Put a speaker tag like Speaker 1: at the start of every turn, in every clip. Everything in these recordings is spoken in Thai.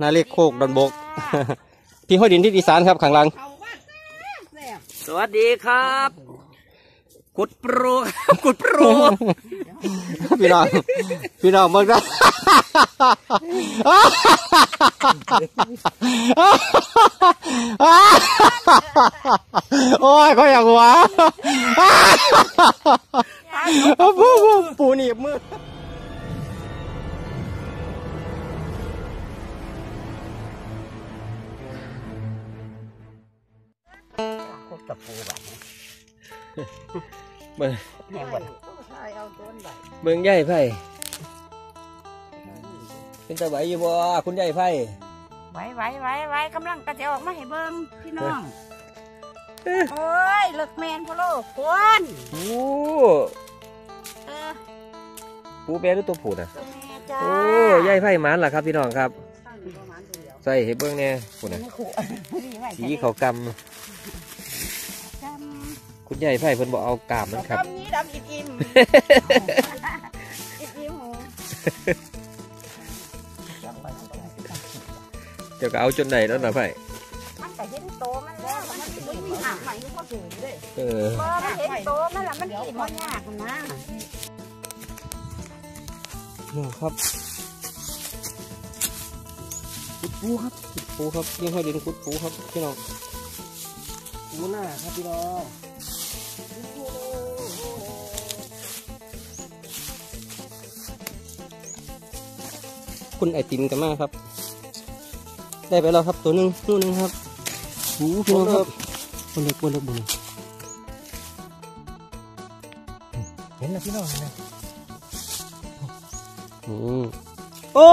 Speaker 1: นาเล็กโคกดอนบก พี่ห้อยดินที่อีสานครับข้างหล่าง
Speaker 2: เขาว่าแซ่บ
Speaker 3: สวัสดีครับ กุดโปรกุดโปร
Speaker 1: พี่น้อง พี่น้องเบิ่งได้โอ้ยก็อยากหัวปูปูปูหนีบมือ
Speaker 3: พบกับปูแบบ
Speaker 1: เบิ่ง
Speaker 3: แม่งวัน
Speaker 2: ชายเอาต้นใบ
Speaker 1: เบิ่งใหญ่ไผ่เป็นตาไหวอยู่บ่คุณใหญ่ไผ่
Speaker 2: ไว้ไว้ไว้ไว้กำลังกระจะออกมาให้เบิ่งพี่น้องโอ้ยเลิกแมนพ่อโลกคน
Speaker 1: โอ้
Speaker 2: เออ
Speaker 1: ปูแม่หรือตัวผูดอะ
Speaker 2: ตัวแม่จ้า
Speaker 1: โอ้ใหญ่ไผ่หมันล่ะครับพี่น้องครับ ส่ให้เบิ่งแน่ผูดอะ
Speaker 2: ไม่ขู่นี่ไว้
Speaker 1: สีเขาก
Speaker 2: จำ
Speaker 1: คุณใหญ่ไผ่เพิ่นบอกเอากามำมัน
Speaker 2: ค
Speaker 1: ครับำ
Speaker 2: นี้ดำอิ่มอิ่มอิ่มอิ่มหู
Speaker 1: เดี๋ยวก็เอาจนไหนแล้วนะไผ่
Speaker 2: มันก็เห็นโตมันแล้วมันไม่มีหักใหม่ก็ถึงเลย
Speaker 1: เออ
Speaker 2: พอมันเห็นโตมันละมันกินมันยากนะ
Speaker 1: นี่ครับขุด ปูครับขุดปูครับยังให้ดินขุดปูครับพี่น้องปูหน้าครับพี่น้องคุณไอติมกันมากครับ ได้ไปแล้วครับตัวหนึ่งตัวหนึ่งครับหูพี่น้องครับบนเล็กบนเล็กบนเล็ก
Speaker 3: เห็นแล้วพี่น้องนะ
Speaker 1: อืมโอ้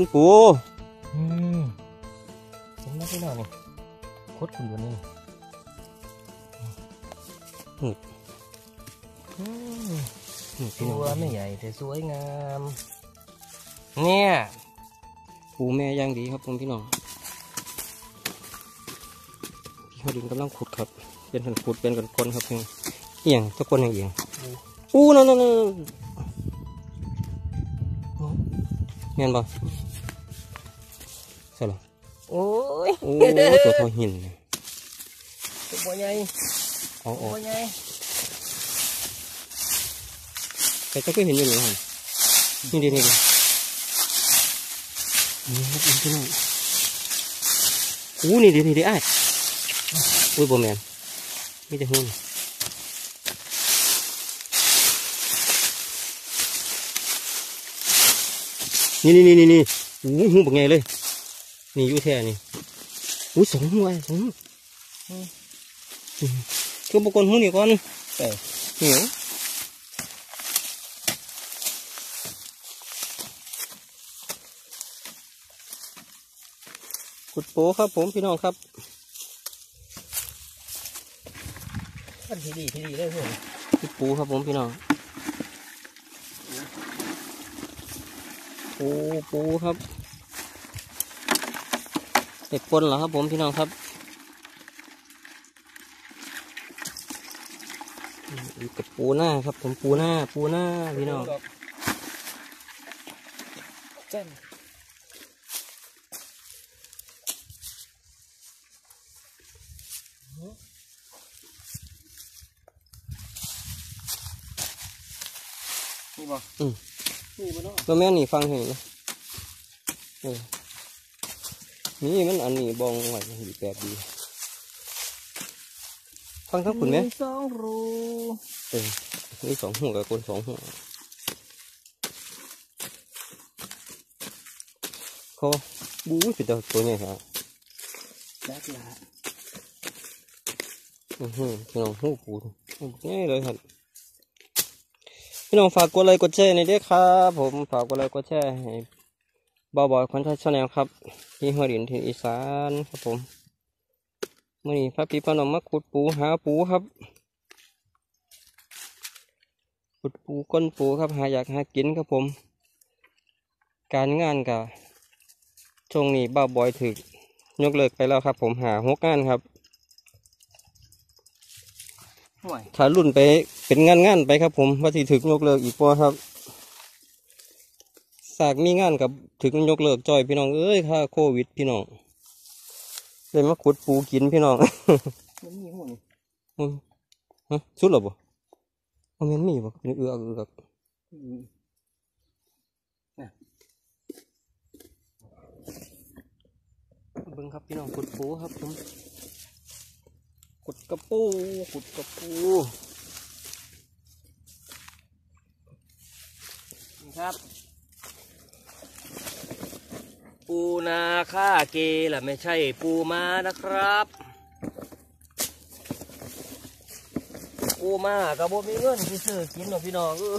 Speaker 1: คนปู
Speaker 3: อืมเห็นแล้วพี่น้องนี่โคตรขุ่นวันนี้อืม
Speaker 1: นี่พี่น้
Speaker 3: ตั
Speaker 1: อง
Speaker 3: วไม่ใหญ่แต่สวยงาม เนี่ย
Speaker 1: ปูแม่ย่างดีครับผมพี่น้องพี่เขาดินกำลังขุดครับ เป็นคนขุดเป็นคนคนครับเพียงเอียงทุกคนอย่างเอียงอู้นั่นนั่นนั่นเงี้ยบ่ ใช่หรอ
Speaker 3: โอ้ย
Speaker 1: โอ้ตัวทอหินเลย
Speaker 3: ตัวบัวใหญ่
Speaker 1: เอาอ
Speaker 3: ตั
Speaker 1: อ
Speaker 3: ว
Speaker 1: ก
Speaker 3: ใหญ่
Speaker 1: แต่ก็เคยเห็นอยู่นี่ครับนี่ดีนี่ดีนี่ครับพี่น้องอู้นี่ดีนี่ดีไอ้ายอุ้ยบ่แมนมีแต่หุ่นนี่นี่นี่นี่นี่อู้หูบักไงเลย นี่อยู่แท้นี่อู้สองหัวสองหัวอืมคือบกคนหูนี่ก่อนแต่เหนียวขุดโปครับผมพี่น้องครับ
Speaker 3: มันทีดีทีดีเลยเพื่อน
Speaker 1: ขุดปูครับผมพี่น้องปูปูครับ เด็กปนเหรอครับผมพี่น้องครับอีกกับปูหน้าครับ ผมปูหน้า ปูหน้าพี่น้อง
Speaker 3: เจ้นนี่บ่
Speaker 1: อืม
Speaker 3: นี่บ่เนาะ
Speaker 1: ตัวแม่นี่ฟังให้นะเออ นี่มันอันนี้บองไว้ดีแบบดีฟังทั้งคุณไหม
Speaker 3: นึ่งสองรู
Speaker 1: เออนี่สองหัวกับคนสองหัวเขาบู๊เป็นตัวตัวใหญ่ครับ
Speaker 3: จักละ
Speaker 1: อือหือพี่น้องหูปูง่ายเลยครับพี่น้องฝากกดไลค์กดแชร์ในอยเด้อครับ ผมฝากกดไลค์กดแชร์ให้บ่าวบอยคอนเทนต์ชาแนลครับ ที่หัวดินถิ่นอีสานครับผมมื่อนี้พระพี่พน้องมาขุดปูหาปูครับ ขุดปูก้นปูครับหาอยากหากินครับผม การงานกับช่วงนี้บ้าวบอยถึกยกเลิกไปแล้วครับ ผมหาหกงานครับ
Speaker 3: ห่วย
Speaker 1: ถ้ารุ่นไปเป็นงานงานๆไปครับ ผมว่าที่ถึกยกเลิกอีกปอครับ สากมีงานกับถึงยกเลิกจอยพี่น้องเอ้ยค่าโควิดพี่น้องเลยมาขุดปูกินพี่น้อง
Speaker 3: มันมีหัวนี่
Speaker 1: อืมฮะสุดหรอบ่มันแม่นมีบ่นี่เอือกเอือก
Speaker 3: อืม
Speaker 1: เบิ่งครับพี่น้องขุดปูครับผมขุดกระปูขุดกระปูนี่ครับ ปูนาค่าเกล่ะไม่ใช่ปูมานะครับ ปูมากับบ่มีเงินที่ซื้อกินหรอกพี่น้องเออ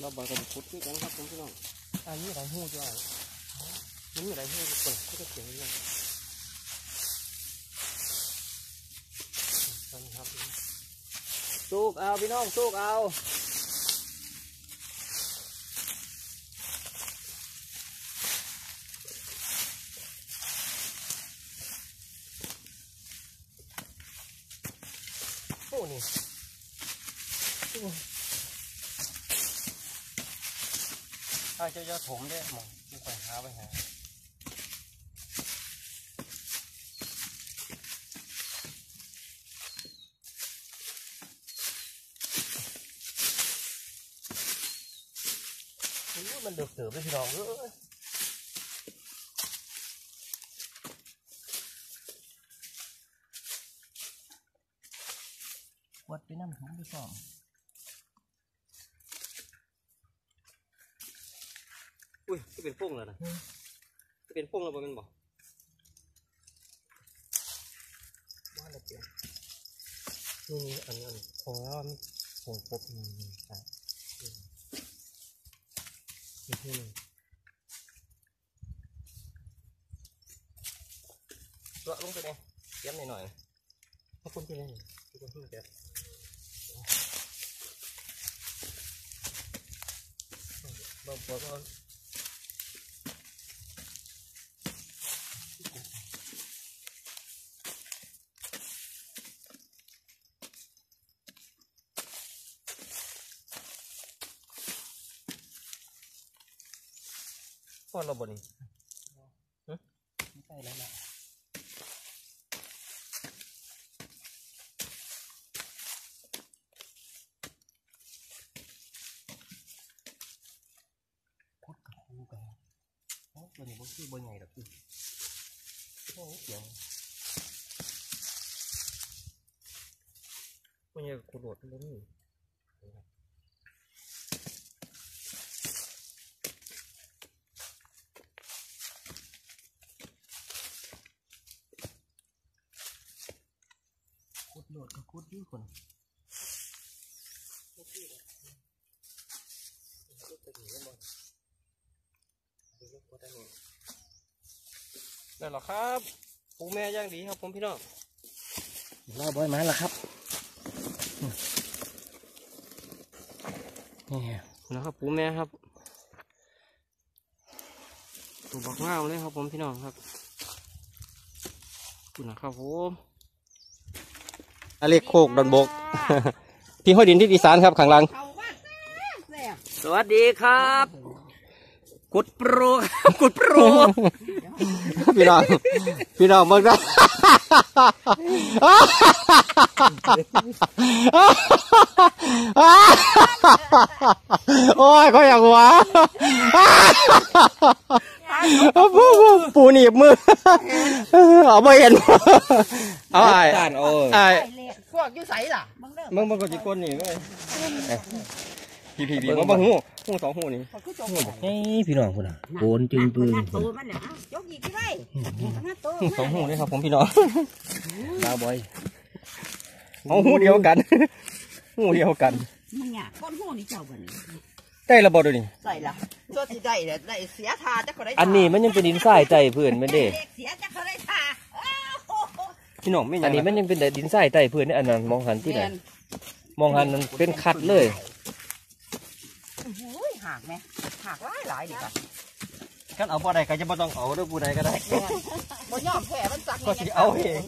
Speaker 1: เราบอกกันพุดด้วยกันครับผมพี่น้องอันนี้อะไรหู้จ้ามันมีอะไรหู้ทุกคนก็จะเสียงเรื่องนั่นครับสูกเอาพี่น้องสูกเอา ถ้าเจ้าถมได้หมองที่ไปหาไปหาโอ้ยมันเดือดเดือดเลยพี่น้องเอ้ยวัดไปน้ำถุงไปสอง อุ้ยจะเป็นฟงแล้วนะจะเป็นฟงแล้วบ่แมันบอกว่าอะไรเปียนี่อันนี้อันโอ้ยมันโหดปบนี่นี่ใช่นี่ที่หนึ่งเลาะลงไปเลยเยี่ยมหน่อยหน่อยขอบคุณที่นี่ขอบคุณที่เด็ดบอกบอก พอเราบ่นี่ไม่ใช่แล้วนะพุดกับคูกันโอ้ตัวนี้บ่คือบ่ใหญ่ดอกคือโอ้เสียงบ่ใหญ่กับคูโดดมันบ่มี คุดโหลดก็คุดด้วยคนนั่นหรอครับปูแม่ย่างดีครับ ผมพี่น้อง
Speaker 3: ล่าบอยมาแล้วครับนี่
Speaker 1: นะครับปูแม่ครับตัวบักง่าวเลยครับผมพี่น้องครับคุณนะครับผมอเล็กโคกดอนบก พี่ห้อยดินที่อีสานครับข้างหลัง
Speaker 2: เขาว่าแซ่บ
Speaker 1: สวัสดีครับกุดโปรกุดโปรพี่น้อง พี่น้องเบิ่งนะ โอ้ยเขาอยากหัวปูปูปูหนีบมือ เอาไปเห็นเอาไอ้
Speaker 3: จานโอ้ย
Speaker 1: ไอ้
Speaker 2: ไอ้เละพวกอยู่ใสล่ะมึงเด้อ
Speaker 1: มึงมึงก็จิก้นนี่เลย พี่พี่พี่มึงบังหูหูสองหูนี่
Speaker 2: พอคือจง
Speaker 3: เฮ้ยพี่น้องคุณอะโกนจึงปืน
Speaker 2: ตัวมันเนี่ยเอายกอีกที่ไรมันน่าโต
Speaker 1: หูสองหูเลยครับผมพี่น้อง
Speaker 3: ล่าบอย
Speaker 1: เอาหูเดียวกันหูเดียวกัน
Speaker 2: มึงเนี่ยก้นหูนี่เจ้าบ่นี่
Speaker 1: ได้ระเบิดนี่
Speaker 2: ใส่ละตัวที่ได้เนี่ยได้เสียทาจะเขาได้
Speaker 3: อันนี้มันยังเป็นดินทรายใจเพื่อนไม่ได้
Speaker 2: เสียจะเขาได้ทาอ้าวโอ้โห
Speaker 1: พี่น้องไม่
Speaker 3: อันนี้มันยังเป็นแต่ดินทรายใจเพื่อนนี่อันนั้นมองหันที่ไหนมองหันมันเป็นคัดเลย
Speaker 2: โอ้ยหักไหมหักหลายหลายดีกว่า
Speaker 1: กันเอาบ่ได้ก็จะบ่ต้องเอาเด้วยผู้ใดก็ได้
Speaker 2: บ่ยอมแพ้มันจัก
Speaker 1: ก็สิเอาเอง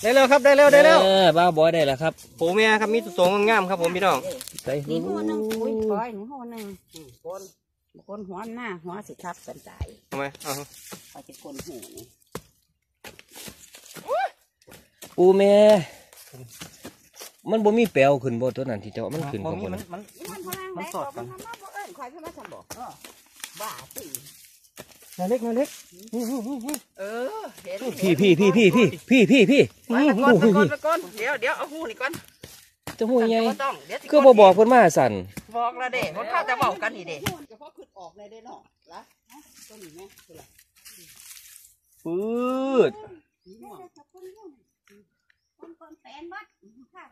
Speaker 2: เได้
Speaker 1: แล้วครับได้แล้วได้แล้ว
Speaker 3: เออบ้าบอยได้แล้วครับ
Speaker 1: โอ้แม่ครับมีตัวโตงามๆครับผมพี่น้อง
Speaker 3: ใส่
Speaker 2: นี่หัวหนึ่งอุ้ยปล่อยนี่หัวหนึ่งกนกนหัวหน้าหัวสิทับสันใจ
Speaker 1: ทำไมเอา
Speaker 2: เขาจะกนหูนี่
Speaker 3: ปูแม่ มันบ่มีแปลวขึ้นบ่ตัวนั้นที่เจ้ามันขึ้น
Speaker 1: บ่
Speaker 3: ข้าง
Speaker 1: มี
Speaker 3: บน
Speaker 1: มันมัน
Speaker 2: นี่มันพลัง
Speaker 1: มัน
Speaker 2: ได้
Speaker 1: สอด
Speaker 2: ก็
Speaker 1: กั
Speaker 2: มันนมาบ่เอิ้นคอยขึ้นมาทำบ่เออบ้าสิ
Speaker 1: นาเล็กนาเล็ก
Speaker 2: เออเห็น
Speaker 3: พี่พี่พี่พี่พี่พี่พี่พี่
Speaker 2: ไปไปก่อนไปก่อนไปก่อนเดี๋ยวเดี๋ยวเอาหูนี่ก่อน
Speaker 3: เจะหูใหญ่
Speaker 2: บ่ต้องเดี๋ยวสิ
Speaker 3: ก็บ่บอกเพิ่นมาสั่น
Speaker 2: บอกแล้วเด้คนเข้าจะบอกกันนี่เด้เฉพาะขึ้นออกเลยเด้เนาะละต้นนี้แม่คืออะ ไร
Speaker 3: ปืด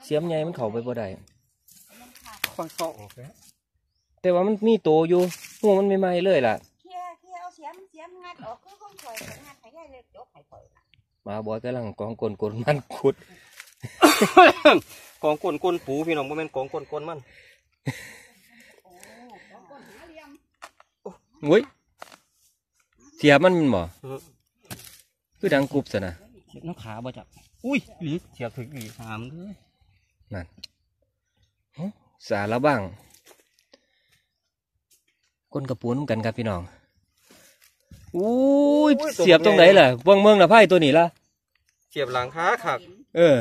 Speaker 3: เสียมใหญ่มันเข้าไปบ่ได้
Speaker 1: ค่อยเข้าออกแล้ว
Speaker 3: แต่ว่ามันมีโตอยู่หัวมันใหม่ๆเลยล่ะ
Speaker 2: เคลียร์เคลียร์เอาเสียมเสียมงัดออกคือคนข่อยงัดให้ยายเลยยกให้ข่อย
Speaker 3: มาบอยกำลังกองกลกลมันขุด
Speaker 1: กองก้นก้นปูพี่น้องบ่แม่นกองก้นก้นมัน
Speaker 3: โอ้ยเสียมันมันบ่คือดังกรุบซะนะ
Speaker 1: เสียบน้ำขาบ่จับ อุ้ยหลีเสียบถึงหลีสามเลย
Speaker 3: นั่นหึสาระบ้างก้นกระปูนำกันครับพี่น้องอุ้ยเสียบตรงไหนล่ะเบิ่งเมืองละไพ่ตัวนี้ล่ะ
Speaker 1: เสียบหลังขาขัก
Speaker 3: เออ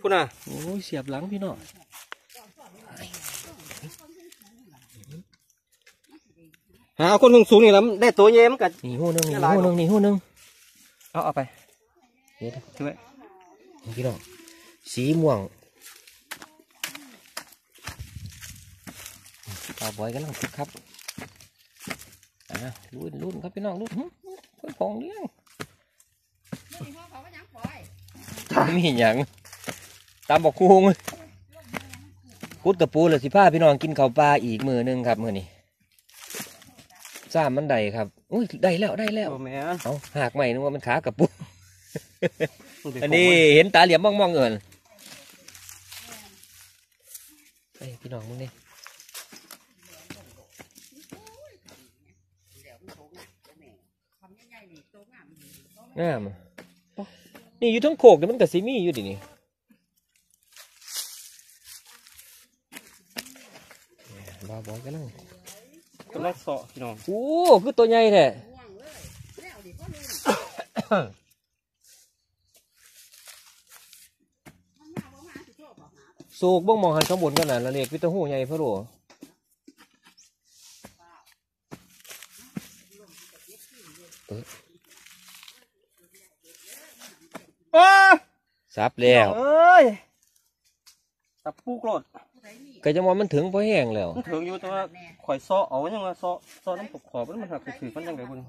Speaker 1: พุ่นน่ะ
Speaker 3: โอ้ยเสียบหลังพี่น้อง
Speaker 1: หาเอาคนสูงๆนี่แล้วได้ตัวเยี่ยมกัน
Speaker 3: นี่หูหนึงนี่
Speaker 1: เสียหลาย
Speaker 3: หูหนึงนี่หูหนึง
Speaker 1: เอาเอาไป
Speaker 3: เดี๋ยว
Speaker 1: ถือไว้
Speaker 3: นี่ พี่น้องสีม่วงปลาบอยกำลังคึกครับอะรุ่นรุ่นครับพี่น้องรุ่นหึคนพองเลี้ยงมีหยังตามบอกคุงคุดกับปูเลยสิพาพี่น้องกินข้าวปลาอีกมือหนึงครับมือนี้ซ้ามันได้ครับ อุ้ยได้แล้วได้แล้ว
Speaker 1: โอ้แม่น
Speaker 3: เอาหากใหม่นึกว่ามันขากับปู
Speaker 1: มัเป็
Speaker 3: อันนี้เห็นตาเหลี่ยมมองมองๆเอินเฮ้ยพี่น้องมึงนี่งามนี่อยู่ทั้งโขกเดี๋ยวมันกับซีมี่อยู่ดินี่บ้าบอยกันนั่ง
Speaker 1: กำลังเสาะพี่น้อง
Speaker 3: โอ้คือตัวใหญ่แท้ สูกบ้องมองหันข้างบนกันน่ะละเรียกวิตาหูใหญ่พะโหล
Speaker 1: อ้า
Speaker 3: ซับแล้ว
Speaker 1: เอ้ยตับปูกรด
Speaker 3: ก็จะมองมันถึงพอแห้งแล้ว
Speaker 1: มันถึงอยู่แต่ว่าข่อยเสาะเอายังว่าเสาะเสาะน้ำตกขอบมันมันหักถือมันยังไงบุญ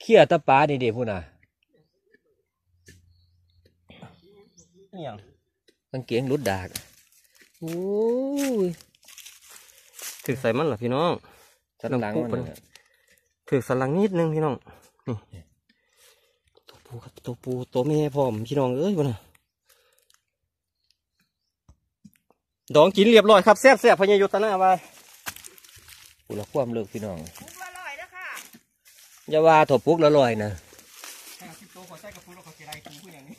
Speaker 3: เขี่ยตะปานี่เด็พูน่ะ
Speaker 1: นี่ยัง
Speaker 3: กางเกงรุดดากโอ้ย
Speaker 1: ถือใส่มันเหรอพี่น้อง
Speaker 3: สันหลังมันน่ะ
Speaker 1: ถือสลังนิดนึงพี่น้องนี่ตัวปูครับตัวปูตัวแม่พร้อมพี่น้องเอ้ยบุญน่ะดองกินเรียบร้อยครับแซ่บแซ่บพญายุทธนาไป
Speaker 3: กูละความเลิกพี่น้อง
Speaker 2: พุกละร้อยเด้อค่ะ
Speaker 3: อย่าว่าถบปุกละลอยนะ
Speaker 1: ตัวขอใส่กับปูแล้วขอเกลัยปูผู้อย่างนี้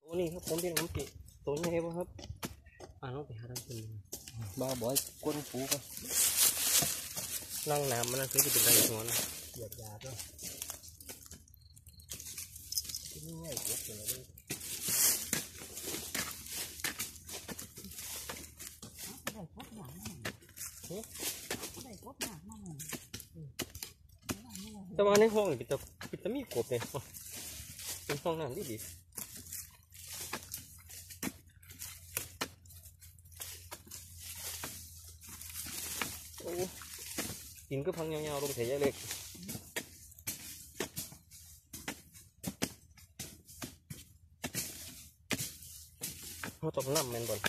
Speaker 1: ตัว นี้ครับผมเป็นน้ำปิตัวใหญ่ป่ะครับอ่าน้องไปหาทางคน
Speaker 3: บ้าบอยก้นปูก็
Speaker 1: นั่งน้ำมันนั่นคือจะเป็นไรหัวนะ
Speaker 3: เหยียบยาด้วยนี่ง่ายเก็บเลย
Speaker 1: แต่ว่าในห้องนี่เป็นตะเป็นตะมีกบเนี่ยเป็นห้องน้ำดีดีโอ้ กินก็พังยาๆลงเสียเล็กเขาต้องน้ำแมนบอล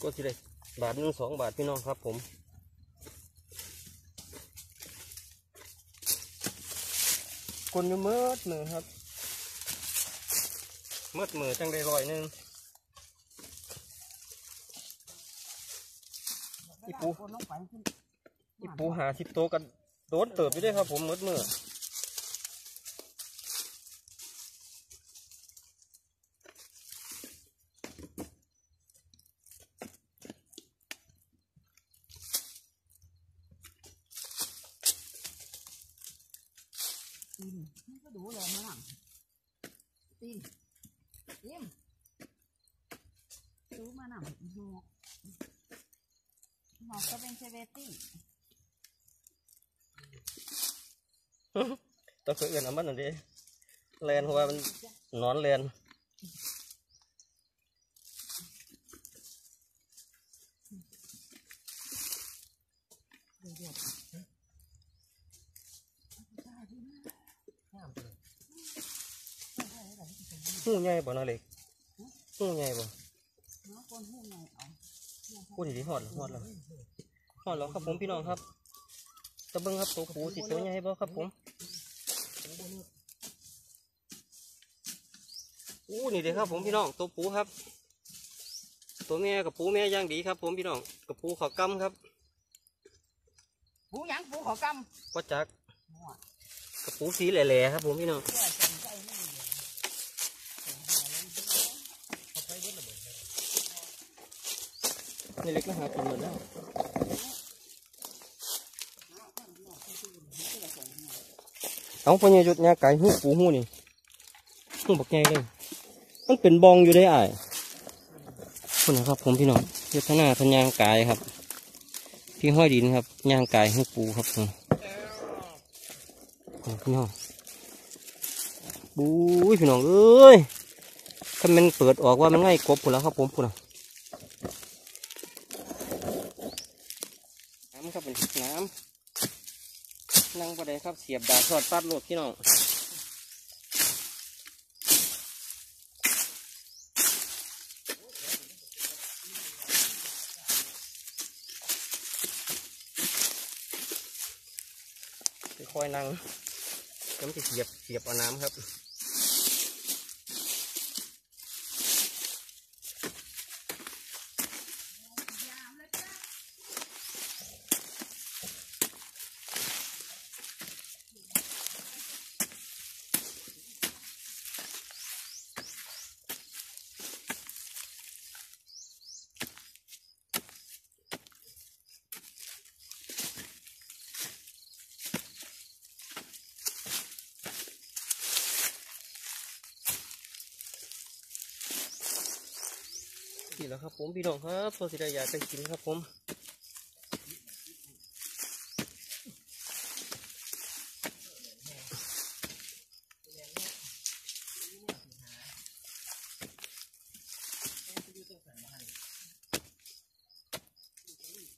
Speaker 1: ก็สิได้บาทหนึ่งสองบาทพี่น้องครับผม กลนอยู่เมื่อมือครับเมื่อมือจังได้ร้อยหนึ่งอีปู
Speaker 2: คนลงไปขึ้น
Speaker 1: อีปูหาสิบโตวกันโดนเติบไปด้วยครับผมเมื่อมือ
Speaker 2: ตีนมันก็ดูเลยมั้งตีนตีนดู มาหนังหอกหอกก็เป็นเซเวตี้
Speaker 1: ต้องเคยเอื่นเอามันหน่อยดิแลนเพราะว่ามันนอนแลนหูใหญ่บ่น่าเล็กหูใหญ่บ่
Speaker 2: เนาะคนหูไงเอา
Speaker 1: พูดดีๆหอดเหรอหอดแล้วหอดแล้วครับผมพี่น้องครับตะเบิงครับตัวปูสิตัวใหญ่บ่ครับผมอู้นี่เด้ครับผมพี่น้องตัวปูครับ ตัวแม่กับปูแม่อย่างดีครับ ผมพี่น้องกับปูขอกำครับ
Speaker 2: ปูหยังปูขอกำ
Speaker 1: ว่าจัก
Speaker 2: มั่ว
Speaker 1: กับปูสีแหล่ๆครับผมพี่น้อง
Speaker 2: เพื่อสนใจไม่ดี
Speaker 1: นี่เล็กนะหากินหมดแล้วเอาพญายุดเนี่ยไก่หูปูหูนี่หูบักแง่เลยมันเป็นบองอยู่ได้อ่ายคนนะครับ ผมพี่น้องยุทธนาพันยางกายครับที่ห้อยดินครับยางกายหูปูครับผมพี่น้องบู๊ยพี่น้องเอ้ยถ้ามันเปิดออกว่ามันง่ายกบพุ่นแล้วครับผมพุ่นะ น้ำครับเป็นน้ำนั่ง เดี๋ยวครับเสียบดาทอดปัดโลดพี่น้องค่อยนั่งแล้วมันจะเสียบเสียบเอาน้ำครับ แล้วครับ ผมพี่น้องครับโซสิได้อยากไปกินครับ ผม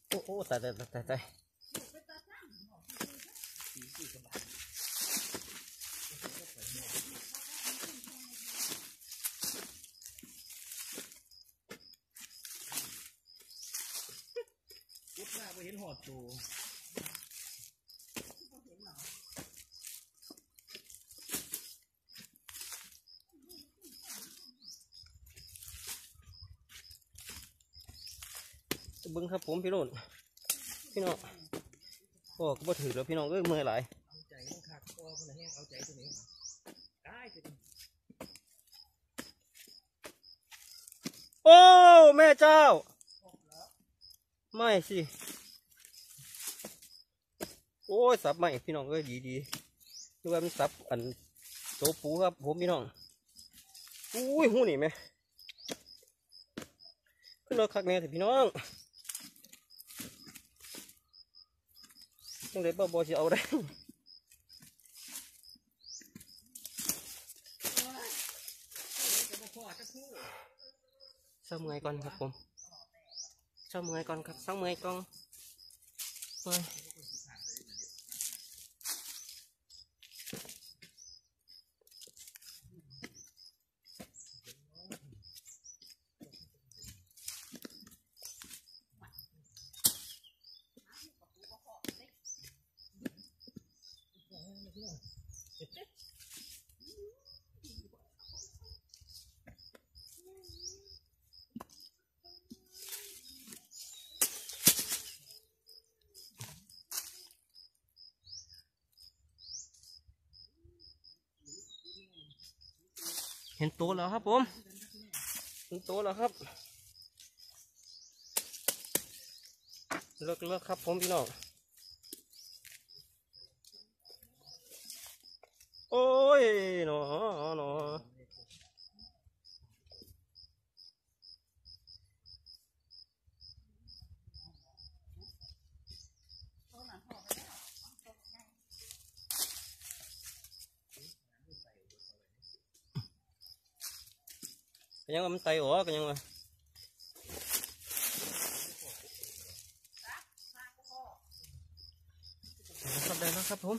Speaker 1: โอ้โอ้ตายตายตายตาย ตายจะบึ้งครับผมพี่น้องพี่น้องโอ้ก็บ่ถือแล้วพี่น้องเอ้ยเมื่อยหลายโอ้ แม่เจ้า ไม่สิ โอ้ยสับใหม่พี่น้องเอ้ยดีดีดูว่ามันสับอันโตปูครับผมพี่น้องอุ้ยหูนี่ไหมขึ้นรถคักแน่เถอะพี่น้องยังไงบ่บ่สิเอาได้เศร้าเมื่อยก่อนครับผมเศร้าเมื่อยก่อนครับเศร้าเมื่อยก่อนเมื่อย ห็นตัวแล้วครับผมเห็นตัวแล้วครับเลิกเลิกครับผมพี่น้องโอ้ยหนอหนอก็ ยังว่ามันไตอ๋อก็ยังว่าครับได้แล้วครับผม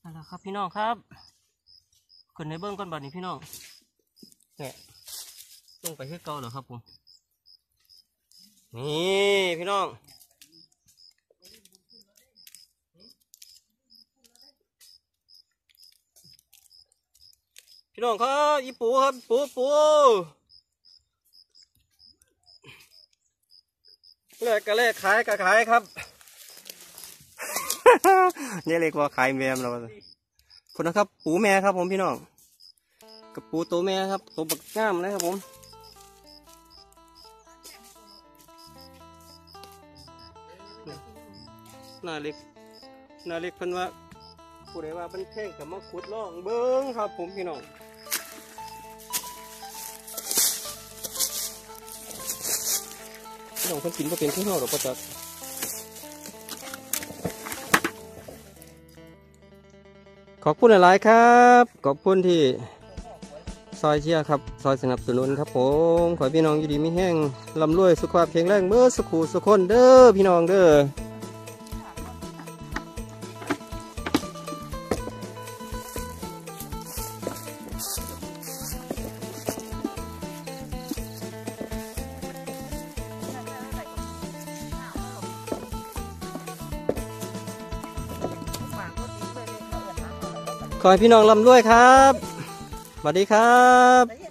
Speaker 1: เอาละครับพี่น้องครับขึ้นในเบื้องก้อนบัดนี้พี่น้องเนี่ยลงไปที่เก่าเหรอครับผมนี่พี่น้อง พี่น้องครับอีปูครับปูปูแลกก็แลกขายก็ขายครับนี่เรียกว่าขายแมมเราคุณนะครับ ปูแม่ครับ ผมพี่น้องกับปูตัวแม่ครับตัวบักง่ามนะครับผมหน้าเล็กหน้าเล็กเพิ่นว่าผู้ใดว่าเป็นแท่งกับมาขุดล่องเบิ้งครับผมพี่น้อง น้องคนกินก็เป็นที่ห้อหรอกประจักขอบคุณหลาย ๆ ครับ ขอบคุณที่ซอยเชียร์ครับ ซอยสนับสนุนครับผม ขอพี่น้องอยู่ดีมีแห้งลำรวยสุขภาพแข็งแรงเมื่อสุขูสุขคนเด้อพี่น้องเด้อ ขอให้พี่น้องร่ำรวยครับสวัสดีครับ